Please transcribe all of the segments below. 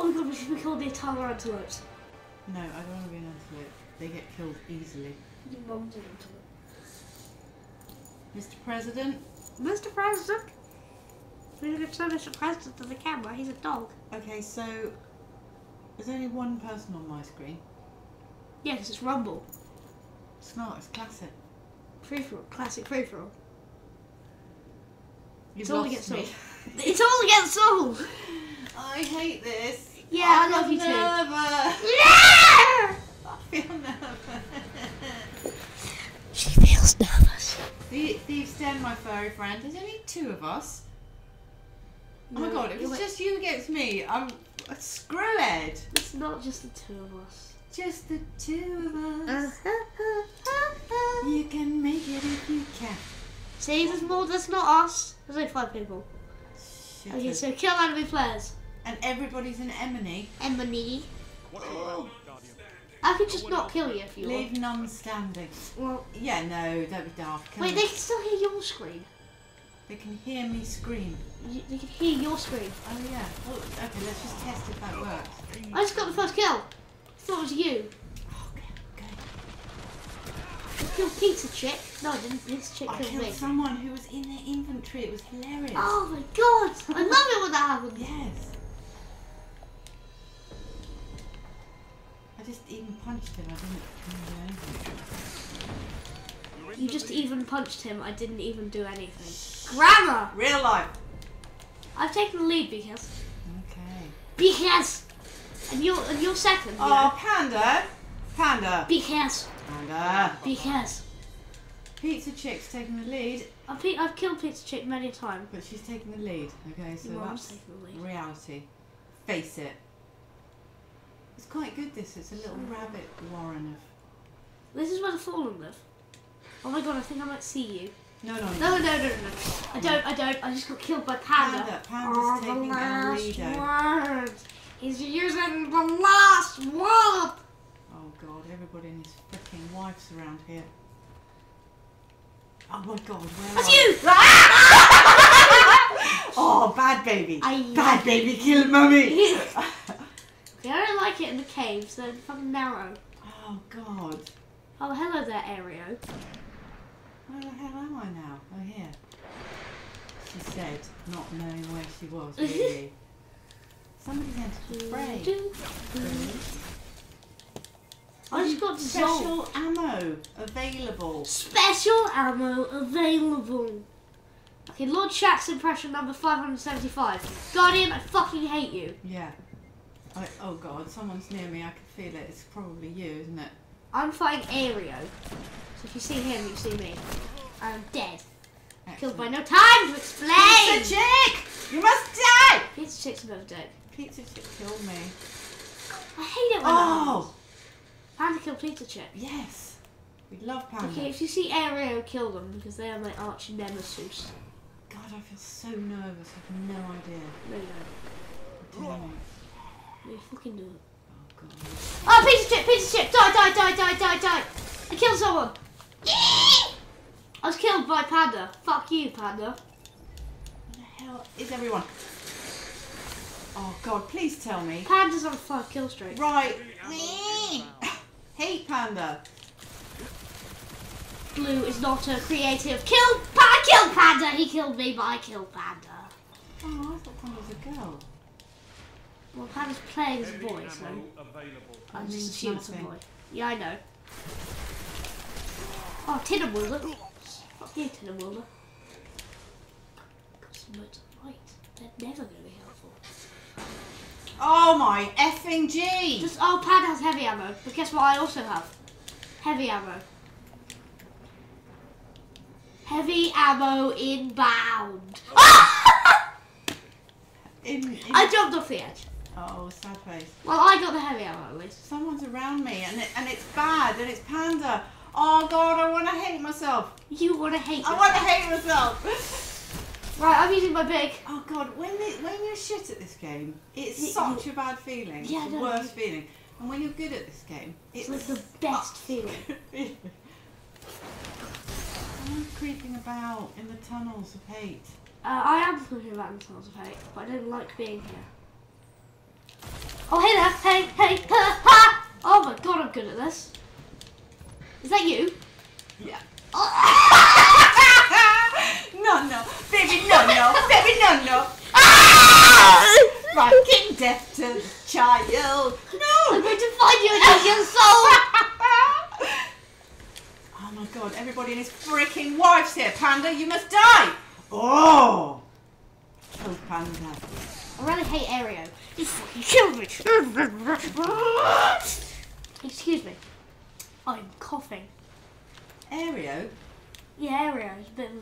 Oh my god, we should be called the Eternal Antelopes. No, I don't want to be an antelope. They get killed easily. Your mum's an antelope. Mr. President? Mr. President! We didn't show Mr. President to the camera, he's a dog. Okay, so there's only one person on my screen. Yes, it's Rumble. It's not, it's classic. Free for all. Classic free for all. You've It's all lost against me. It's all against all! I hate this. Yeah, I love feel you too. Yeah! I feel nervous. She feels nervous. Thie- Thieves Den, my furry friend. There's only two of us. Oh my god, you're it's just you against me, I'm a screwhead. It's not just the two of us. Just the two of us. Uh-huh. You can make it if you can. See, there's more, that's not us. There's only five people. Shit Okay, so kill enemy players. and everybody's an enemy. Emily. What are you wearing, I could just not kill you if you Leave want. none standing. Well, Yeah, no, don't be daft. Come wait, on. they can still hear your scream. They can hear me scream. You, they can hear your scream. Oh yeah. Oh, okay, let's just test if that works. I just got the first kill. I thought it was you. Okay, okay. I killed Pizza Chick. No, I didn't. Pizza Chick I killed me. someone who was in their inventory. It was hilarious. Oh my god! I love it when that happens. Yes. I just even punched him. I didn't even do anything. You just even punched him. I didn't even do anything. Grammar! Real life. I've taken the lead because. Okay. Because! And you're, and you're second, you Oh, know? panda. Panda. Because. Panda. Because. Pizza Chick's taking the lead, I've, I've killed Pizza Chick many a time. but she's taking the lead. Okay, so Your that's taking reality. Face it. It's quite good. This. It's a little hmm. rabbit warren of. This is where the fallen live. Oh my god, I think I might see you. No, no, No, no, no, no, no. I don't, I don't. I just got killed by Panda. Panda. Panda's oh, the last word. He's using the last word. Oh god, everybody and his freaking wife's around here. Oh my god, where That's are you! Oh, bad baby. I- Bad baby killed mummy. okay, I don't like it in the caves. They're fucking narrow. oh god. Oh, hello there, Aereo. Where the hell am I now? Oh, here. She said, not knowing where she was, really. Somebody's entered the fray. I just got. Special ammo available. Special ammo available. Okay, Lord Shaxx impression number 575. Guardian, I fucking hate you. Yeah. I, oh god, someone's near me. I can feel it. It's probably you, isn't it? I'm fighting Aereo. So if you see him, you see me. I'm dead. Killed by no time to explain! Pizza chick! You must die! Pizza Chick's another dead. Pizza chick killed me. I hate it when that Oh! Happens. Panda killed Pizza Chick. Yes. We love panda. Okay, if you see Aereo, kill them because they are my arch nemesis. God, I feel so nervous. I have no idea. No, you don't. No, you fucking do it. Oh, oh god. Oh, Pizza Chick! Pizza Chick! Die, die, die, die, die, die! I killed someone! I was killed by Panda. Fuck you, Panda. Where the hell is everyone? Oh god, please tell me. Panda's on a five kill streak. Right. Ammo Hate panda. Blue is not a creative. Kill pa- kill Panda! He killed me, but I killed Panda. Oh, I thought panda was a girl. Well, Panda's playing as a boy, so ammo available. I mean, she assume it's a boy. Yeah, I know. Oh, Tinnerwilder. Fuck you, Tinnerwilder. Got some words right. They're never going to be helpful. Oh my effing G! Just oh, Panda has heavy ammo, but guess what? I also have heavy ammo. Heavy ammo inbound. In, in, I jumped off the edge. oh, sad face. Well, I got the heavy ammo at least. Someone's around me and it, and it's bad and it's panda. Oh god, I want to hate myself. You want to hate I want to hate myself. Right, I'm using my big. Oh god, when it, when you're shit at this game, it's Y- such a bad feeling. Yeah, it's the no, worst feeling. And when you're good at this game, it's, It's like the best feeling. Someone's creeping about in the tunnels of hate. Uh, I am looking about in Tunnels of Hate, but I don't like being here. Oh, hey there. Hey, hey, ha, ha. Oh my god, I'm good at this. Is that you? Yeah. Oh. no, no, baby, no, no, baby, no, no. Fucking death to the child. No, I'm going to find you and eat your soul. oh my god, everybody and his freaking wives here. Panda, you must die. Oh. Oh, Panda. I really hate Aereo. He fucking killed me. Excuse me. I'm coughing. Aereo. Yeah, Aereo is a bit of a,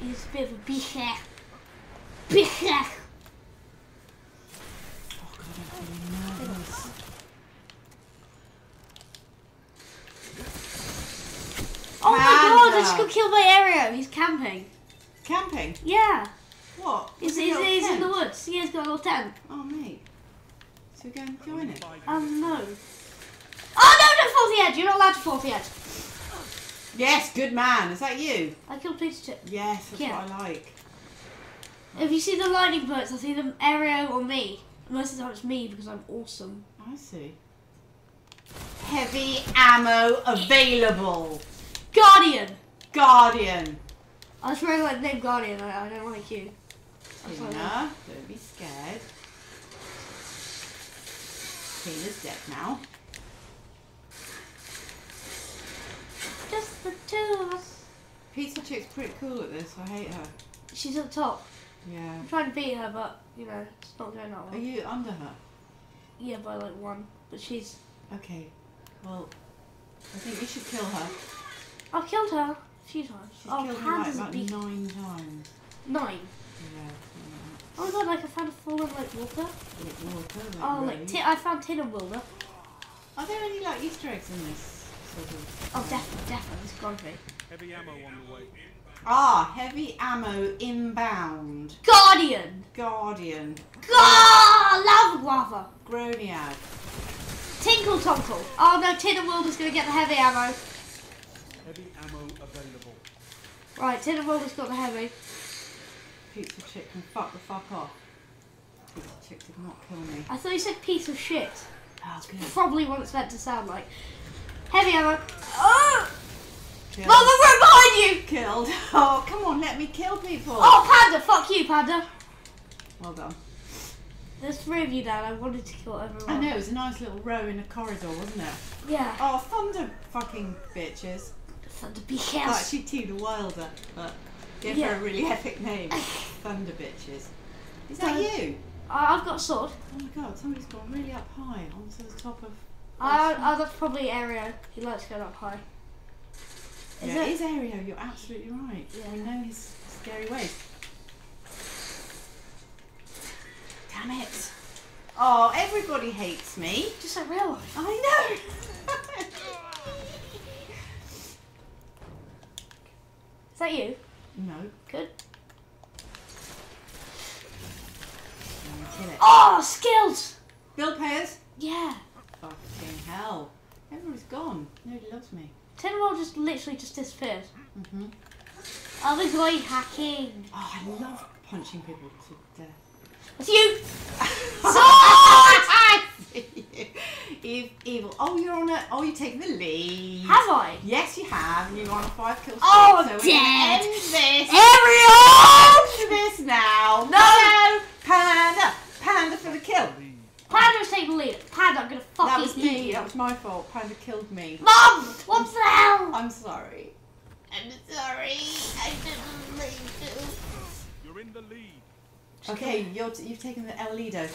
he's a bit of a bicher. Bicher. Oh god, I'm feeling nervous. Oh my god, I just got killed by Aereo. He's camping. Camping? Yeah. What? He's, he's, he's in the woods. He has got a little tent. Oh, mate. So we go and join it. Five Um, no. Oh, no, don't fall off the edge. You're not allowed to fall off the edge. Yes, good man. Is that you? I killed Peter Chip. Yes, that's Yeah. what I like. If you see the lightning bolts, I see them Aereo or me. Most of the time it's me because I'm awesome. I see. Heavy ammo available. Guardian! Guardian. I was really like the name Guardian. I, I don't like you. That's what I Tina, don't be scared. Tina's dead now. Just the two of us. Pizza Chick's pretty cool at this. I hate her. She's at the top. Yeah. I'm trying to beat her, but, you know, it's not going that well. Are you under her? Yeah, by like one. But she's. Okay. Well, I think you should kill her. I've killed her a few times. She's oh, killed me like about beast. nine times. Nine. Yeah. Oh my god, like I found a fallen like water. Like water, like Oh, like ti I found tin and wilder. Are there any like Easter eggs in this sort of? Oh, definitely, definitely. It's be. Heavy ammo on the way. Ah, heavy ammo inbound. Guardian! Guardian. Gah! Lava guava! Groniad. Tinkle tonkle. Oh no, Tin and Wilder's gonna get the heavy ammo. Heavy ammo available. Right, Tin and Wilder's got the heavy. Pizza chick can fuck the fuck off. Pizza chick did not kill me. I thought you said piece of shit. Oh, good. Probably what it's meant to sound like. Heavy ammo. Oh! Killed. Mama, right behind you! Killed. Oh, come on, let me kill people. Oh, Panda! Fuck you, Panda! Well done. There's three of you now, and I wanted to kill everyone. I know, it was a nice little row in a corridor, wasn't it? Yeah. Oh, thunder fucking bitches. Thunder Well, careful. actually, Tina Wilder, but give Yeah. her a really epic name. thunder bitches. Is that you? I- I've got a sword. Oh my god, somebody's gone really up high onto the top of. Uh, oh, that's probably Aereo. He likes going up high. Is yeah, it is Aereo, you're absolutely right. Yeah. We know his scary ways. Damn it. Oh, everybody hates me. Just like real life. I know. Is that you? no, Good. it. Oh, skills! Bill payers? Yeah. Fucking hell. Everybody's gone. Nobody loves me. Tin Roll just literally just disappeared. hmm Oh, the guy hacking. Oh, I love punching people to death. It's you! Ev- evil. Oh, you're on a. Oh, you're taking the lead. Have I? Yes, you have. And you're on a five kill streak. Oh, so dead. End this. Ariel! End this now. No. Panda. Panda for the kill. Panda's taking the lead. Panda, I'm gonna fucking that was eat me. you. That was my fault. Panda killed me. Mom! What the hell? I'm sorry. I'm sorry. I didn't mean to. You're in the lead. Okay, you're t- you've taken the El Lido. Let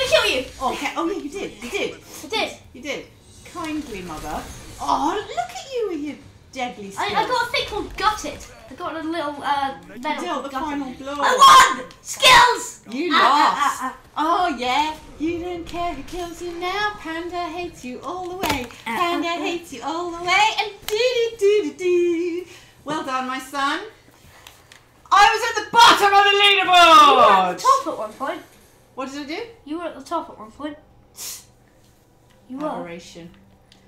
me kill you! Okay. Oh yeah, you did. You did. I did. You did. Kindly, mother. Oh, look at you with your deadly skills. I, I got a thing called Gutted. I got a little uh, medal dealt the Gutted. final blow. I won! Skills! You Ah, lost. ah, ah, Oh yeah, you don't care who kills you now. Panda hates you all the way. Ah, Panda ah, ah. hates you all the way. And do do do do do. Well done, my son. I was at the bottom of the leaderboard. You were at the top at one point. What did I do? You were at the top at one point. You were. Aberration.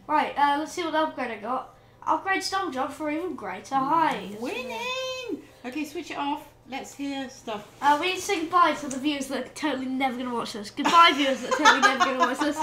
Right, uh, let's see what upgrade I got. Upgrade stone job for even greater height. Winning. Okay, switch it off. Let's hear stuff. Uh, we need to say goodbye to the viewers that are totally never going to watch this. Goodbye, viewers that are totally never going to watch this.